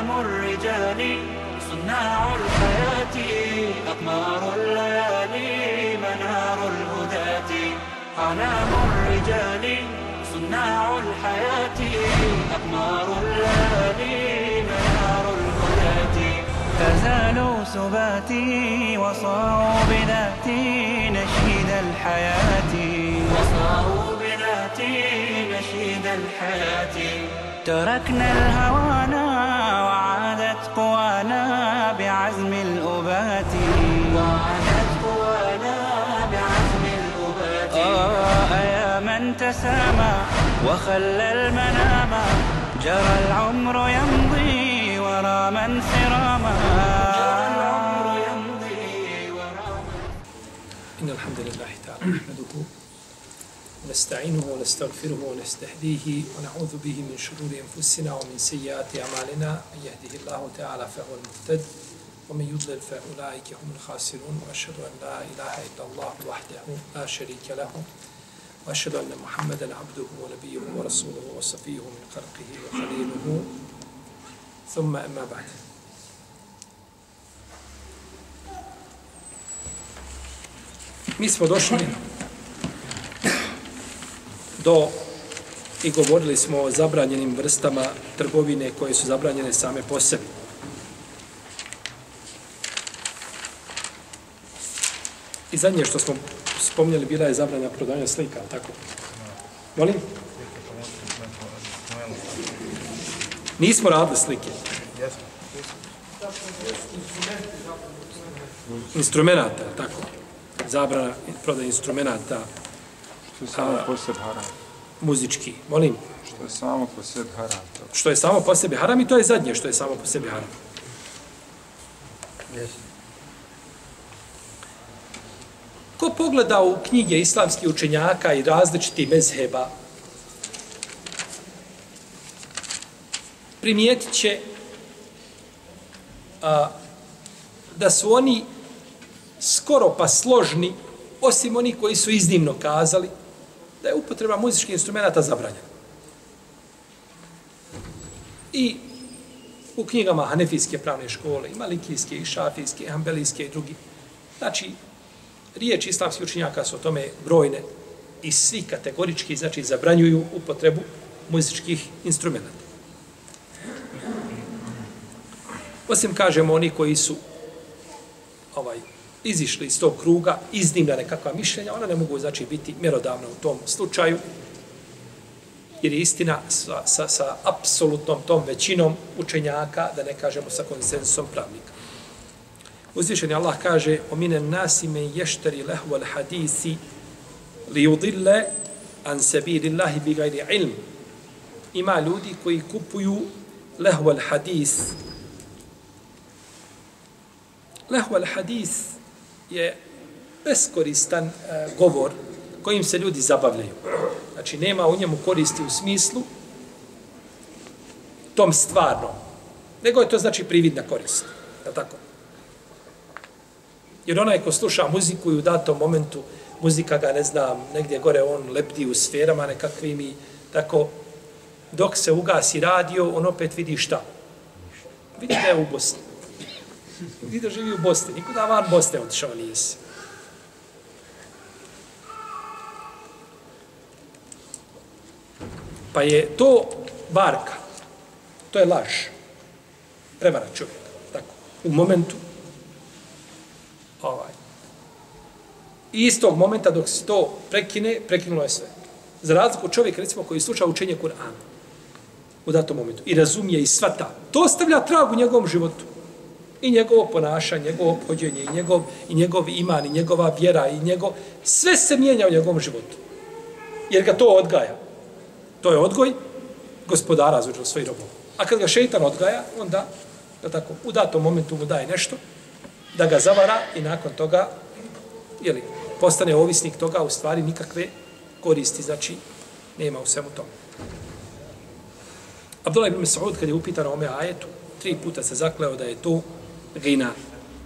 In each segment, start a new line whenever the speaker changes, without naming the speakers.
أعلام الرجال صناع الحياة أقمار الليالي منار الهداة. أعلام الرجال صناع الحياة أقمار الليالي منار الهداة. فزالوا سباتي وصاروا بذاتي نشيد الحياة. وصاروا بذاتي نشيد الحياة. تركنا الهوانا تسامى وخلى المنام. جرى العمر يمضي ورا من سراما.
إن الحمد لله تعالى نحمده ونستعينه ونستغفره ونستهديه ونعوذ به من شرور أنفسنا ومن سيئات أعمالنا. من يهده الله تعالى فهو المهتد ومن يضلل فأولئك هم الخاسرون. وأشهد أن لا إله إلا الله وحده لا شريك له. وأشهد أن محمدا عبده ونبيه ورسوله وصفيه من خلقه وخليله ثم أما بعد Mi smo došli do i govorili smo o zabranjenim vrstama trgovine koje su zabranjene same po sebi. I zadnje što smo spomnjali bila je zabranja prodanja slika, tako? Molim? Nismo radili slike. Instrumenata, tako? Zabrana prodaje instrumenata
Što je samo po sebi haram.
muzički. Molim?
Što je samo po sebi haram. To.
Što je samo po sebi haram i to je zadnje što je samo po sebi haram. Ko pogleda u knjige islamskih učenjaka i različiti mezheba, primijetit će a, da su oni skoro pa složni, osim oni koji su iznimno kazali da je upotreba muzičkih instrumenta zabranjena. I u knjigama Hanefijske pravne škole, i Malikijske, i Šafijske, i Ambelijske i drugi. Znači, riječi islamskih učinjaka su o tome brojne i svi kategorički, znači, zabranjuju upotrebu muzičkih instrumenta. Osim, kažemo, oni koji su ovaj, izišli iz tog kruga, iznimna nekakva mišljenja, ona ne mogu, znači, biti mjerodavna u tom slučaju, jer je istina sa, sa, sa apsolutnom tom većinom učenjaka, da ne kažemo sa konsensom pravnika. Uzvišeni Allah kaže o mine nasi men ješteri lehu al hadisi li udille an sebi lillahi bi gajri ilm. Ima ljudi koji kupuju lehu al hadis. Lehu al hadis je beskoristan uh, govor kojim se ljudi zabavljaju. Znači, nema u njemu koristi u smislu tom stvarnom. Nego je to znači prividna korist. Je tako? Jer onaj ko sluša muziku i u datom momentu muzika ga, ne znam, negdje gore on lebdi u sferama nekakvim i tako, dok se ugasi radio, on opet vidi šta? Vidi da je u Bosni. Vidi da živi u Bosni. Nikuda van Bosne otišao nisi. Pa je to varka. To je laž. Prevara čovjek. Tako. U momentu ovaj. I istog momenta dok se to prekine, prekinulo je sve. Za razliku čovjek, recimo, koji sluša učenje Kur'ana u datom momentu i razumije i svata, to ostavlja trag u njegovom životu. I njegovo ponašanje, njegovo obhođenje, i njegov, i njegov iman, i njegova vjera, i njegov... Sve se mijenja u njegovom životu. Jer ga to odgaja. To je odgoj gospodara za svoj robov. A kad ga šeitan odgaja, onda da tako, u datom momentu mu daje nešto, da ga zavara i nakon toga jeli, postane ovisnik toga, u stvari nikakve koristi, znači nema u svemu tomu. Abdullah ibn Mas'ud, kad je upitan o ome ajetu, tri puta se zakleo da je to gina.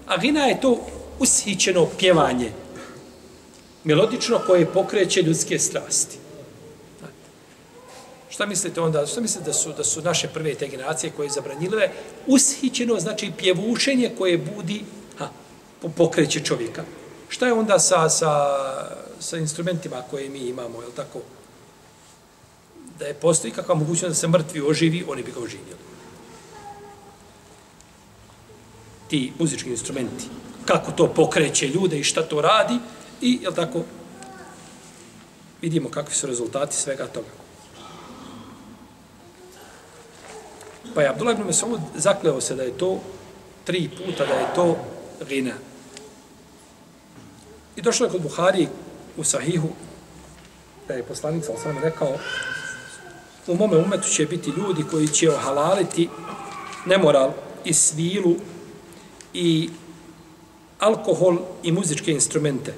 A gina je to ushićeno pjevanje, melodično koje pokreće ljudske strasti Šta mislite onda, šta mislite da su, da su naše prve te generacije koje zabranjile ushićeno, znači pjevušenje koje budi, pokreće čovjeka. Šta je onda sa, sa, sa instrumentima koje mi imamo, je tako? Da je postoji kakva mogućnost da se mrtvi oživi, oni bi ga oživjeli. Ti muzički instrumenti. Kako to pokreće ljude i šta to radi i, je tako, vidimo kakvi su rezultati svega toga. Pa je Abdullah ibn Mesud zakleo se da je to tri puta da je to gina. I došlo je kod Buhari u Sahihu da je poslanik sa osam rekao u mome umetu će biti ljudi koji će ohalaliti nemoral i svilu i alkohol i muzičke instrumente.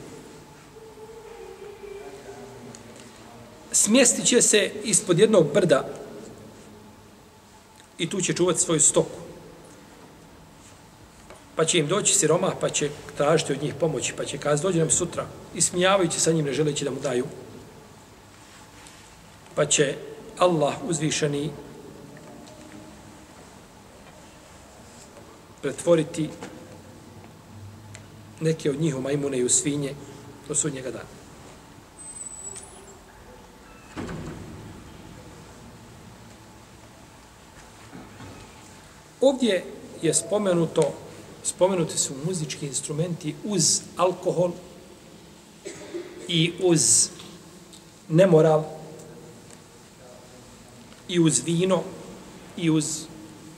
Smjestit će se ispod jednog brda i tu će čuvati svoju stoku. Pa će im doći siroma, pa će tražiti od njih pomoći, pa će kazati, dođe nam sutra, ismijavajući sa njim, ne želeći da mu daju. Pa će Allah uzvišeni pretvoriti neke od njih u majmune i u svinje do sudnjega dana. Ovdje je spomenuto, spomenuti su muzički instrumenti uz alkohol i uz nemoral i uz vino i uz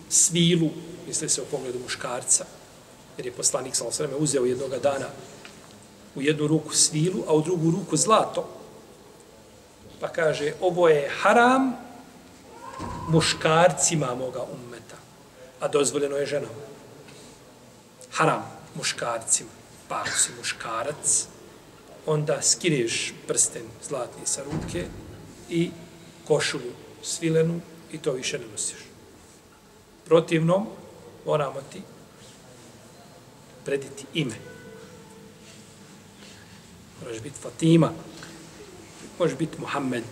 svilu, misli se u pogledu muškarca, jer je poslanik sa osreme uzeo jednog dana u jednu ruku svilu, a u drugu ruku zlato. Pa kaže, ovo je haram muškarcima moga ummeta, a dozvoljeno je ženama. Haram muškarcima. Pa ako si muškarac, onda skineš prsten zlatni sa ruke i košulju svilenu i to više ne nosiš. Protivno, moramo ti prediti ime. Moraš biti Fatima, može biti Muhammed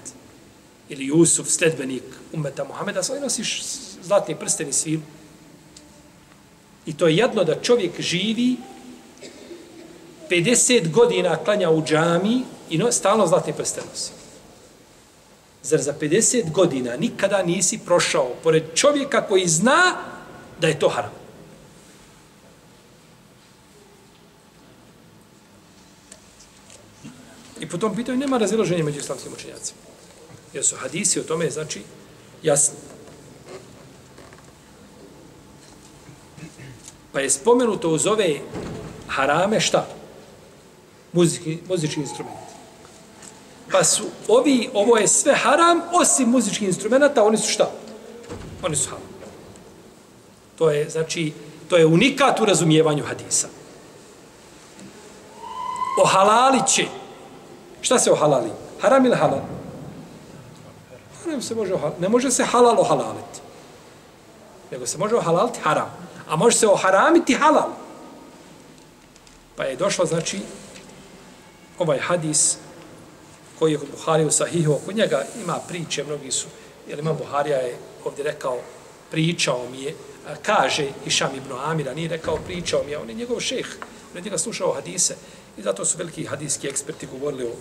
ili Jusuf, sledbenik umeta Muhammeda, sad nosiš zlatni prsten i svilu. I to je jedno da čovjek živi 50 godina klanja u džami i no, stalno zlatni prste nosi. Zar za 50 godina nikada nisi prošao pored čovjeka koji zna da je to haram? I po tom pitanju nema razilaženja među islamskim učenjacima. Jer su hadisi o tome, znači, jasni. Pa je spomenuto uz ove harame šta? Muziki, muzički instrumenti. Pa su ovi, ovo je sve haram, osim muzičkih instrumenta, oni su šta? Oni su haram. To je, znači, to je unikat u razumijevanju hadisa. Ohalalit će. Šta se ohalali? Haram ili halal? Haram se može ohaliti. Ne može se halal ohalaliti. Nego se može ohalaliti haram. A može se oharamiti halal. Pa je došlo, znači, ovaj hadis koji je kod Buhari u Sahihu, oko njega ima priče, mnogi su, jer ima Buharija je ovdje rekao, pričao mi je, kaže Išam ibn Amira, nije rekao pričao mi je, on je njegov šeh, on je njega slušao hadise i zato su veliki hadijski eksperti govorili o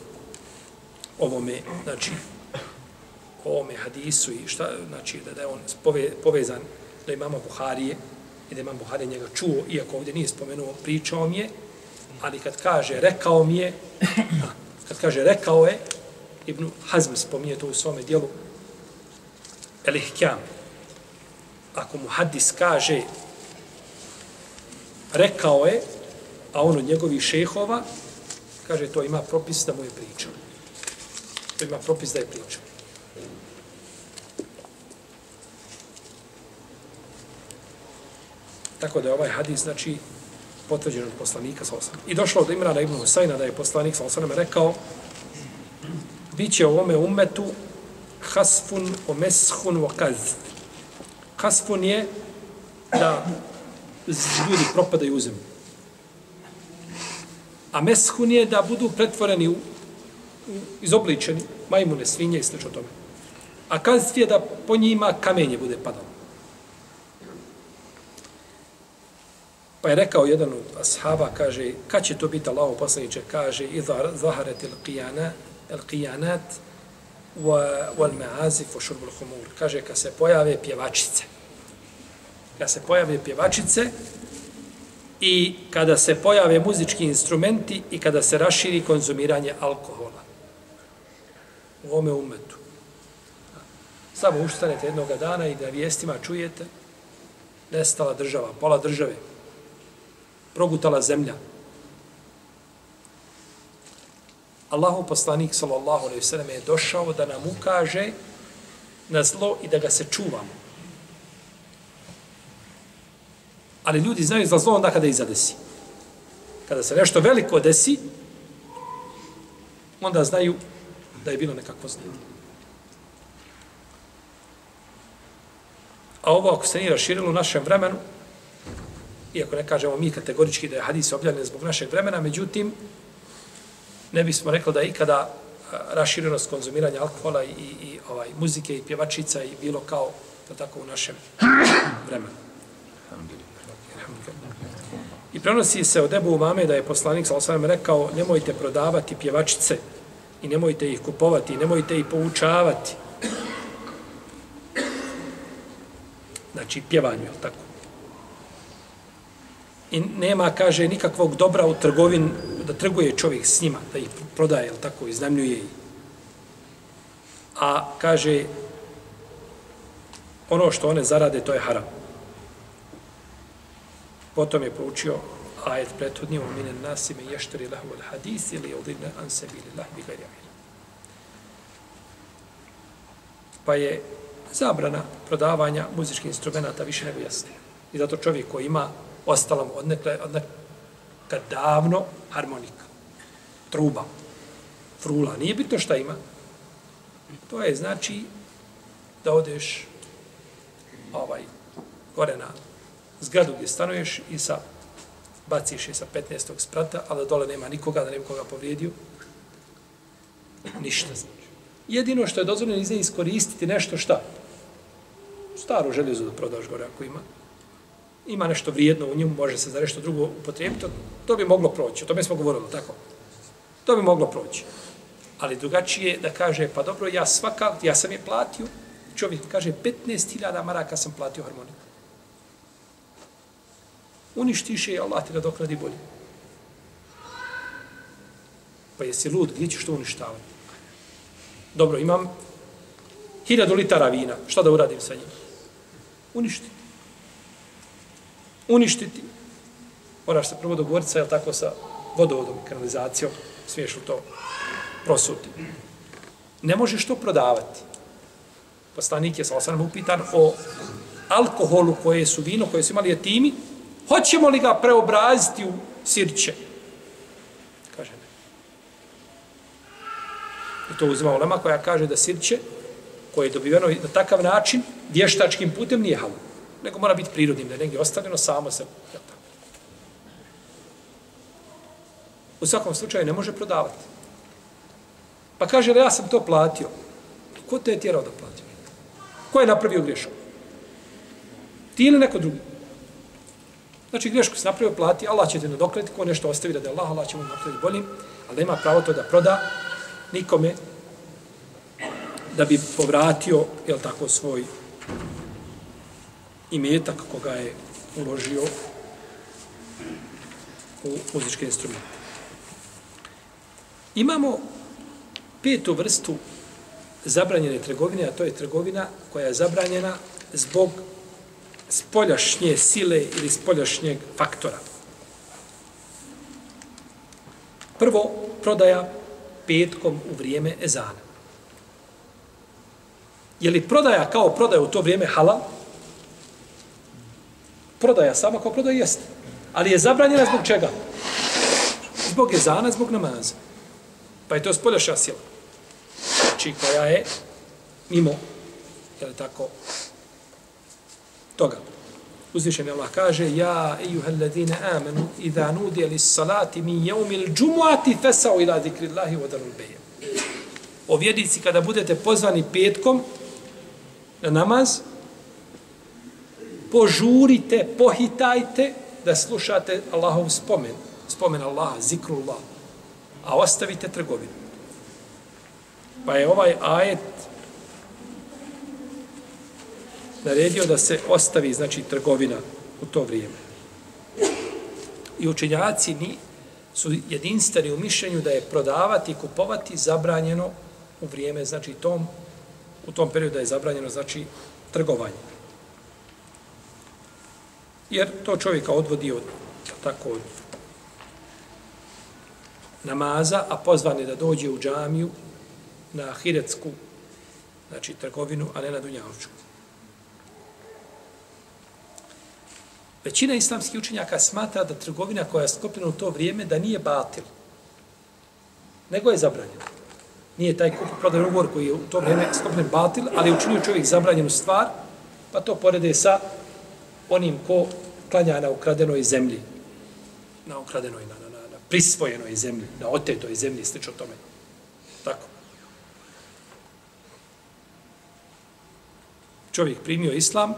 ovome, znači, o ovome hadisu i šta, znači, da, da je on pove, povezan da imamo Buharije i da imam Buhari njega čuo, iako ovdje nije spomenuo, pričao mi je, ali kad kaže rekao mi je, kad kaže rekao je, Ibn Hazm spominje to u svome dijelu, El Ihkam. Ako mu hadis kaže rekao je, a on od njegovih šehova, kaže to ima propis da mu je pričao. To ima propis da je pričao. Tako da je ovaj hadis, znači, potvrđen od poslanika sa osam. I došlo od Imrana ibn Husajna da je poslanik sa osam rekao bit će u ovome umetu hasfun o meshun o kaz. Hasfun je da ljudi propadaju u zemlju. A meshun je da budu pretvoreni u, u izobličeni majmune, svinje i sl. tome. A kaz je da po njima kamenje bude padalo. Pa je rekao jedan od ashaba, kaže, kad će to biti Allaho poslaniče, kaže, idha zaharet il qiyana, il qiyanat, wa, wal ma'azif, wa šurbul humur. Kaže, kad se pojave pjevačice. Kad se pojave pjevačice i kada se pojave muzički instrumenti i kada se raširi konzumiranje alkohola. U ome umetu. Samo ustanete jednog dana i da vijestima čujete nestala država, pola države, progutala zemlja. Allahu poslanik sallallahu alejhi ve sellem je došao da nam ukaže na zlo i da ga se čuvamo. Ali ljudi znaju za zlo onda kada ih zadesi. Kada se nešto veliko desi, onda znaju da je bilo nekakvo zlo. A ovo ako se nije raširilo u našem vremenu, iako ne kažemo mi kategorički da je hadis objavljen zbog našeg vremena, međutim, ne bismo rekli da je ikada raširenost konzumiranja alkohola i, i, i ovaj, muzike i pjevačica i bilo kao da tako u našem vremenu. I prenosi se od Ebu Umame da je poslanik sa rekao nemojte prodavati pjevačice i nemojte ih kupovati i nemojte ih poučavati. Znači, pjevanju, tako? I nema, kaže, nikakvog dobra u trgovin, da trguje čovjek s njima, da ih prodaje, ili tako, iznajmljuje ih. A, kaže, ono što one zarade, to je haram. Potom je proučio ajet prethodni, u minen nasime ješteri lahu al hadis ili odine an bili ili lahbi Pa je zabrana prodavanja muzičkih instrumenta više nego jasne. I zato čovjek koji ima ostala mu od nekle, od davno harmonika, truba, frula, nije bitno šta ima. To je znači da odeš ovaj, gore na zgradu gdje stanuješ i sa baciš je sa 15. sprata, ali dole nema nikoga, da nema koga povrijedio. Ništa znači. Jedino što je dozvoljeno je iskoristiti nešto šta? Staru željezu da prodaš gore ako ima ima nešto vrijedno u njemu, može se za nešto drugo upotrijebiti, to bi moglo proći. O tome smo govorili, tako? To bi moglo proći. Ali drugačije da kaže, pa dobro, ja svaka, ja sam je platio, čovjek kaže, 15.000 maraka sam platio harmoniku. Uništiše je Allah ti da dokradi bolje. Pa jesi lud, gdje ćeš to uništavati? Dobro, imam hiljadu litara vina, šta da uradim sa njim? Uništi uništiti, moraš se prvo dogovoriti sa, tako, sa vodovodom i kanalizacijom, smiješ li to prosuti. Ne možeš to prodavati. Poslanik je sa osanom upitan o alkoholu koje su vino, koje su imali etimi, hoćemo li ga preobraziti u sirće? Kaže ne. I to uzima ulema koja kaže da sirće, koje je dobiveno na takav način, vještačkim putem nije halal nego mora biti prirodnim, da je negdje ostavljeno samo se. U svakom slučaju ne može prodavati. Pa kaže da ja sam to platio. Ko te je tjerao da platio? Ko je napravio grešku? Ti ili neko drugi? Znači grešku se napravio, plati, Allah će te nadokladiti, ko nešto ostavi da je Allah, Allah će mu napraviti boljim, ali nema pravo to da proda nikome da bi povratio, jel tako, svoj i metak koga je uložio u muzičke instrumente. Imamo petu vrstu zabranjene trgovine, a to je trgovina koja je zabranjena zbog spoljašnje sile ili spoljašnjeg faktora. Prvo, prodaja petkom u vrijeme ezana. Je li prodaja kao prodaja u to vrijeme halal? Prodaja sama kao prodaja jeste. Ali je zabranjena zbog čega? Zbog jezana, zbog namaza. Pa je to spoljaša sila. Znači koja je mimo, je li tako, toga. Uzvišen Allah kaže, Ja, ejuhel ladine amenu, idha nudi li salati mi jeumil džumuati fesao ila dikri Allahi vodanul bejem. O vjedici, kada budete pozvani petkom na namaz, požurite, pohitajte da slušate Allahov spomen, spomen Allaha, zikrullah, a ostavite trgovinu. Pa je ovaj ajet naredio da se ostavi, znači, trgovina u to vrijeme. I učenjaci ni su jedinstveni u mišljenju da je prodavati i kupovati zabranjeno u vrijeme, znači, tom, u tom periodu da je zabranjeno, znači, trgovanje. Jer to čovjeka odvodi od, tako, od namaza, a pozvan je da dođe u džamiju na ahiretsku, znači trgovinu, a ne na dunjavčku. Većina islamskih učenjaka smatra da trgovina koja je sklopljena u to vrijeme da nije batil, nego je zabranjena. Nije taj kup prodaj ugovor koji je u to vrijeme sklopljen batil, ali je učinio čovjek zabranjenu stvar, pa to porede sa onim ko klanja na ukradenoj zemlji. Na ukradenoj, na, na, na, na prisvojenoj zemlji, na otetoj zemlji, slično tome. Tako. Čovjek primio islam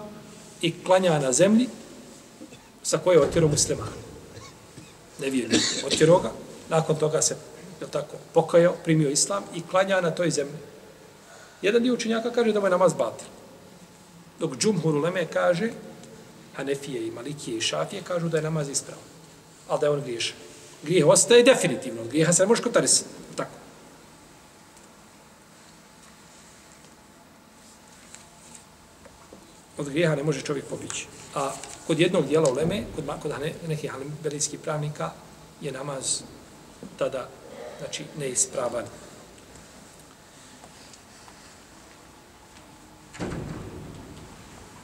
i klanja na zemlji sa koje je otjero muslimana. Ne vjeruje. Otjerao ga, nakon toga se je tako, pokajao, primio islam i klanja na toj zemlji. Jedan dio učenjaka kaže da mu je namaz batil. Dok Džumhur Uleme kaže Hanefije i Malikije i Šafije kažu da je namaz ispravan. Ali da je on griješan. Grijeh ostaje definitivno. Grijeha se ne može kotarisati. Tako. Od grijeha ne može čovjek pobići. A kod jednog dijela uleme, kod, kod nekih hanbelijskih pravnika, je namaz tada, znači, neispravan.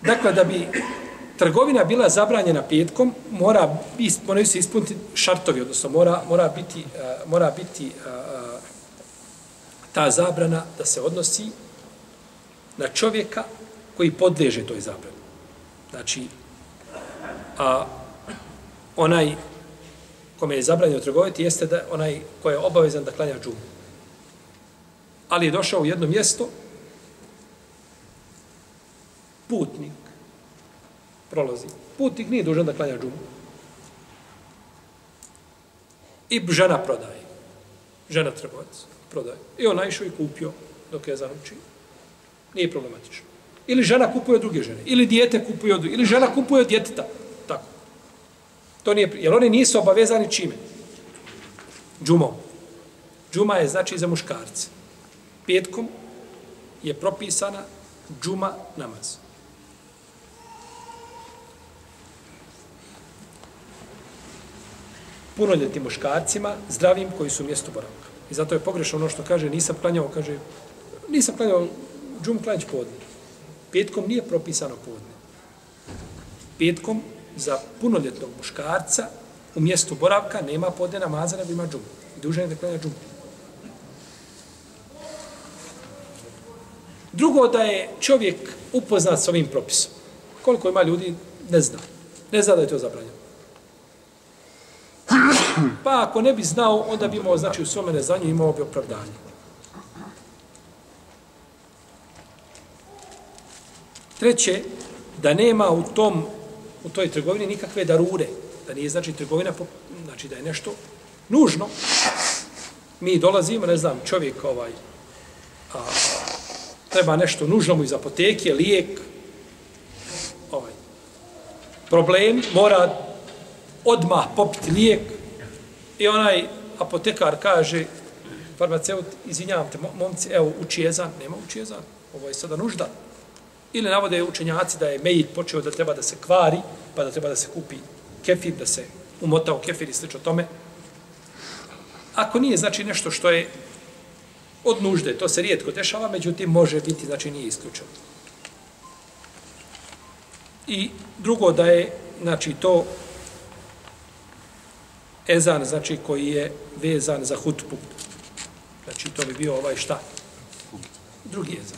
Dakle, da bi trgovina bila zabranjena petkom, mora, moraju se ispuniti šartovi, odnosno mora, mora biti, uh, mora biti uh, ta zabrana da se odnosi na čovjeka koji podleže toj zabrani. Znači, a onaj kome je zabranjeno trgovati jeste da onaj ko je obavezan da klanja džumu. Ali je došao u jedno mjesto putnik prolazi. Putnik nije dužan da klanja džumu. I žena prodaje. Žena trgovac prodaje. I ona išao i kupio dok je zanučio. Nije problematično. Ili žena kupuje od druge žene. Ili dijete kupuje od. Ili žena kupuje od djeteta. Tako. To nije, jer oni nisu obavezani čime? Džumom. Džuma je znači za muškarce. Petkom je propisana džuma namaz. Punoljetnim muškarcima, zdravim koji su u mjestu boravka. I zato je pogrešno ono što kaže, nisam klanjao, kaže, nisam klanjao džum klanjać podne. Petkom nije propisano podne. Petkom za punoljetnog muškarca u mjestu boravka nema podne namaza, nego ima džum. I duže je da klanja džum. Drugo da je čovjek upoznat s ovim propisom. Koliko ima ljudi, ne zna. Ne zna da je to zabranjeno. Pa ako ne bi znao, onda bi imao, znači, u svome neznanju imao bi opravdanje. Treće, da nema u tom u toj trgovini nikakve darure, da nije znači trgovina, po, znači da je nešto nužno. Mi dolazimo, ne znam, čovjek ovaj, a, treba nešto nužno mu iz apoteke, lijek, ovaj, problem, mora odmah popiti lijek i onaj apotekar kaže farmaceut, izvinjavam te, momci, evo, uči jezan, nema uči jezan, ovo je sada nužda. Ili navode učenjaci da je mejit počeo da treba da se kvari, pa da treba da se kupi kefir, da se umota u kefir i slično tome. Ako nije, znači, nešto što je od nužde, to se rijetko dešava, međutim, može biti, znači, nije isključeno. I drugo da je, znači, to ezan, znači, koji je vezan za hutbu. Znači, to bi bio ovaj šta? Drugi ezan.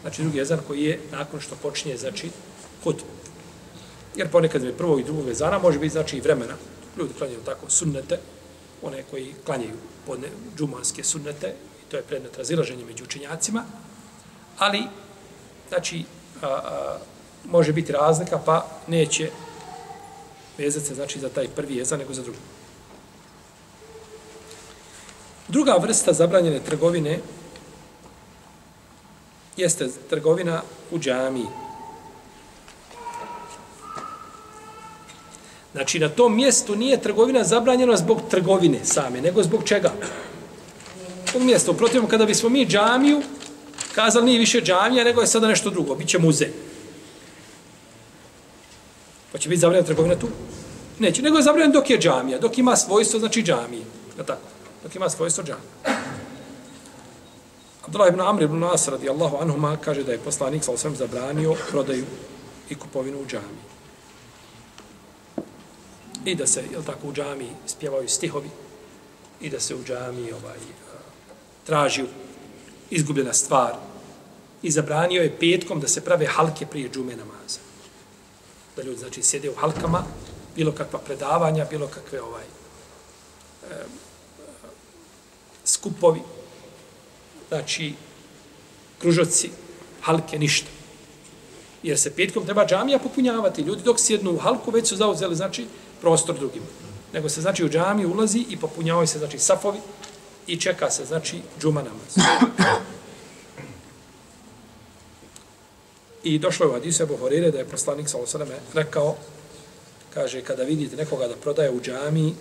Znači, drugi ezan koji je nakon što počinje, znači, hutbu. Jer ponekad je prvog i drugog ezana može biti, znači, i vremena. Ljudi klanjaju tako sunnete, one koji klanjaju podne džumanske sunnete, i to je predmet razilaženja među učenjacima. Ali, znači, a, a, može biti razlika, pa neće vezati se znači za taj prvi jezan, nego za drugi. Druga vrsta zabranjene trgovine jeste trgovina u džamiji. Znači, na tom mjestu nije trgovina zabranjena zbog trgovine same, nego zbog čega? Zbog mjesta. Uprotivno, kada bismo mi džamiju, kazali nije više džamija, nego je sada nešto drugo, bit će muzej. Pa će biti zabranjena trgovina tu? Neće, nego je zabranjena dok je džamija, dok ima svojstvo, znači džamije. Je tako? Dok ima svojstvo džamije. Abdullah ibn Amr ibn Nas radijallahu anhuma kaže da je poslanik sa osvem zabranio prodaju i kupovinu u džami. I da se, jel tako, u džami spjevaju stihovi i da se u džami ovaj, traži izgubljena stvar. I zabranio je petkom da se prave halke prije džume namaza. Da ljudi, znači, sjede u halkama, bilo kakva predavanja, bilo kakve ovaj, e, skupovi, znači, kružoci, halke, ništa. Jer se petkom treba džamija popunjavati. Ljudi dok sjednu u halku, već su zauzeli, znači, prostor drugim. Nego se, znači, u džamiju ulazi i popunjavaju se, znači, safovi i čeka se, znači, džuma namaz. I došlo je u Hadisu Ebu Horire da je poslanik sa osadame rekao, kaže, kada vidite nekoga da prodaje u džamiji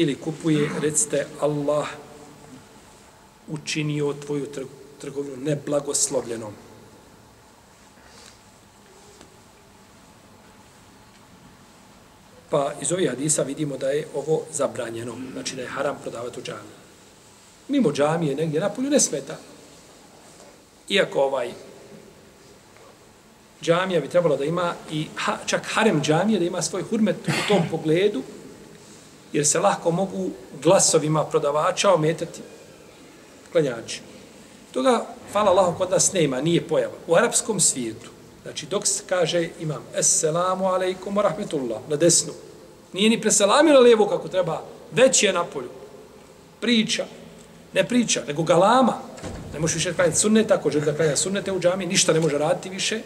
ili kupuje, recite Allah učinio tvoju trgovinu neblagoslovljenom. Pa iz ovih hadisa vidimo da je ovo zabranjeno, znači da je haram prodavati u džami. Mimo džamije, negdje napolju, ne smeta. Iako ovaj džamija bi trebalo da ima i ha, čak harem džamije da ima svoj hurmet u tom pogledu, jer se lahko mogu glasovima prodavača ometati klanjači. Toga, hvala Allahu, kod nas nema, nije pojava. U arapskom svijetu, znači dok se kaže imam Esselamu alaikum wa rahmetullah na desnu, nije ni preselamio na lijevo kako treba, već je na polju. Priča, ne priča, nego galama. Ne možeš više klanjati sunneta, ako želi da klanja sunnete u džami, ništa ne može raditi više.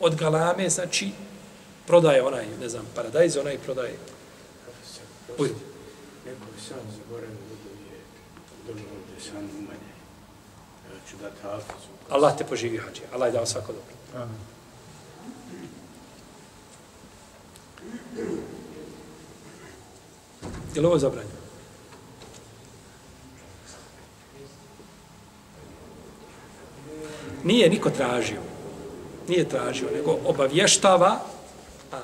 Od galame, znači, prodaje onaj, ne znam, paradajz, onaj prodaje. Uj.
Neko sam zaboravio da je dobro da sam u mene. Ja ću dati hafizu.
Allah te poživi, hađi. Allah je dao svako dobro.
Amen.
Je li ovo zabranjeno? Nije niko tražio. Nije tražio, nego obavještava a,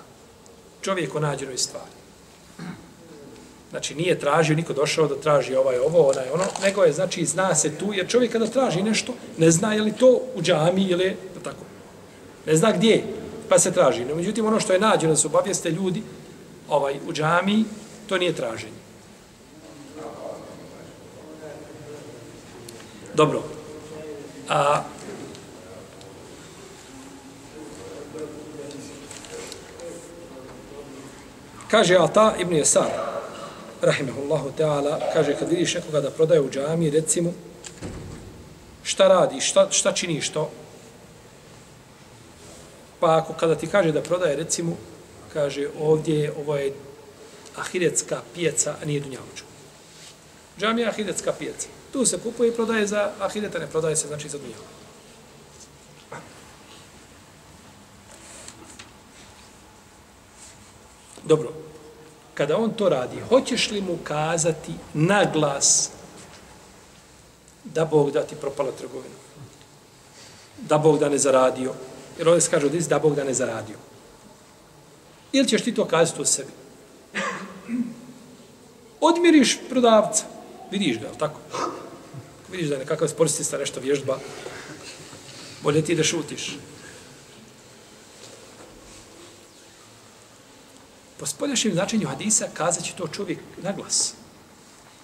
čovjek o nađenoj stvari. Znači, nije tražio, niko došao da traži ovaj ovo, onaj ono, nego je, znači, zna se tu, jer čovjek kada traži nešto, ne zna je li to u džami ili tako. Ne zna gdje, pa se traži. No, međutim, ono što je nađeno da se obavijeste ljudi ovaj, u džami, to nije traženje. Dobro. A, kaže Ata ibn Jesar, rahimehullahu ta'ala, kaže kad vidiš nekoga da prodaje u džami, reci mu šta radi, šta, šta čini, što. Pa ako kada ti kaže da prodaje, reci mu, kaže ovdje je, ovo je ahiretska pijaca, a nije dunjavučka. Džami je ahiretska pijaca. Tu se kupuje i prodaje za ahireta, ne prodaje se znači za dunjavu. Dobro, kada on to radi, hoćeš li mu kazati na glas da Bog da ti propala trgovina? Da Bog da ne zaradio? Jer ovdje se kaže od da Bog da ne zaradio. Ili ćeš ti to kazati u sebi? Odmiriš prodavca. Vidiš ga, tako? Vidiš da je nekakav sportista nešto vježba. Bolje ti da šutiš. Po spoljašnjem značenju hadisa kazat će to čovjek na glas.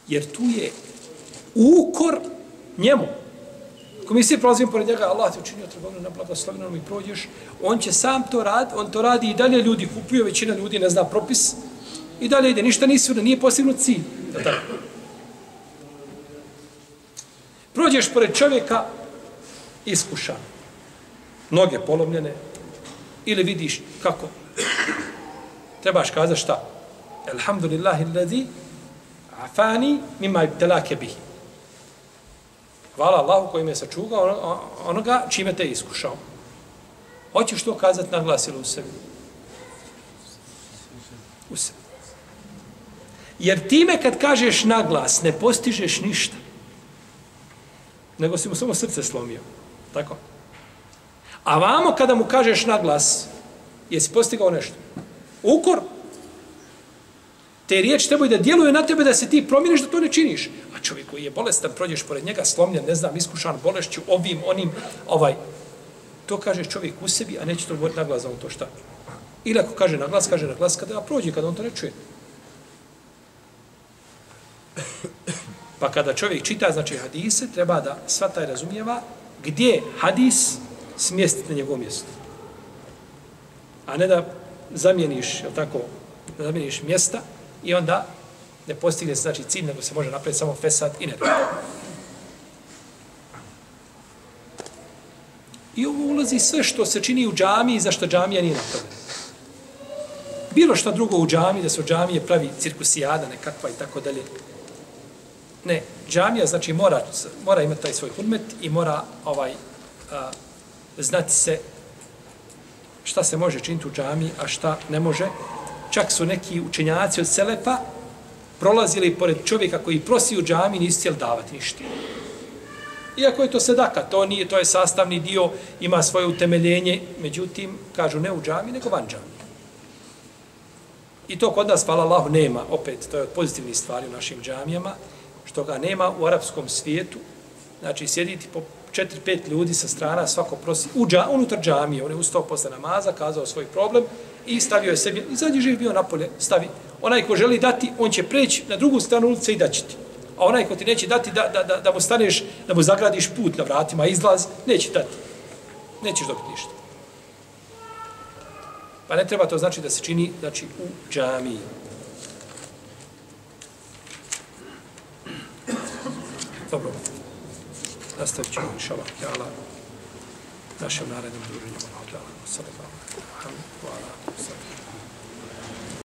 Jer tu je ukor njemu. Ako mi svi prolazimo pored njega, Allah te učinio trgovinu na blagoslovenom i prođeš, on će sam to rad, on to radi i dalje ljudi kupuju, većina ljudi ne zna propis, i dalje ide, ništa nisi, nije postignut cilj. Da tako. Prođeš pored čovjeka iskušan. noge polomljene, ili vidiš kako trebaš kazati šta? Elhamdulillahi lezi afani mima ibtalake bihi. Hvala Allahu koji me sačuvao ono, onoga čime te iskušao. Hoćeš to kazati naglasilo u sebi? U sebi. Jer time kad kažeš naglas ne postižeš ništa. Nego si mu samo srce slomio. Tako? A vamo kada mu kažeš naglas, jesi postigao nešto? Ukor. Te riječi trebaju da djeluju na tebe da se ti promijeniš da to ne činiš. A čovjek koji je bolestan, prođeš pored njega slomljen, ne znam, iskušan bolešću, ovim, onim, ovaj, to kaže čovjek u sebi, a neće to govoriti na glas za on to šta. Ili ako kaže na glas, kaže na glas kada ga prođe, kada on to ne čuje. Pa kada čovjek čita, znači hadise, treba da sva taj razumijeva gdje hadis smjestiti na njegovom mjestu. A ne da zamijeniš, jel tako, da zamijeniš mjesta i onda ne postigne se, znači cilj, nego se može napraviti samo fesad i ne I ovo ulazi sve što se čini u džamiji, zašto džamija nije napravljena. Bilo šta drugo u džamiji, da se u džamije pravi cirkusijada nekakva i tako dalje. Ne, džamija znači mora, mora imati taj svoj hurmet i mora ovaj a, znati se šta se može činiti u džamiji, a šta ne može. Čak su neki učenjaci od Selefa prolazili pored čovjeka koji prosi u džamiji, nisu cijeli davati ništa. Iako je to sedaka, to nije, to je sastavni dio, ima svoje utemeljenje, međutim, kažu ne u džami, nego van džami. I to kod nas, hvala Allahu, nema, opet, to je od pozitivnih stvari u našim džamijama, što ga nema u arapskom svijetu, znači sjediti po četiri, pet ljudi sa strana, svako prosi, u dža, unutar džamije, on je ustao posle namaza, kazao svoj problem i stavio je sebi, i zadnji živ bio napolje, stavi. Onaj ko želi dati, on će preći na drugu stranu ulice i daći ti. A onaj ko ti neće dati da, da, da, da mu staneš, da mu zagradiš put na vratima, izlaz, neće dati. Nećeš dobiti ništa. Pa ne treba to znači da se čini znači, u džamiji. Dobro. Nastavit ćemo, inša Allah, jala, našem narednom druženju. Allah, jala, sallallahu.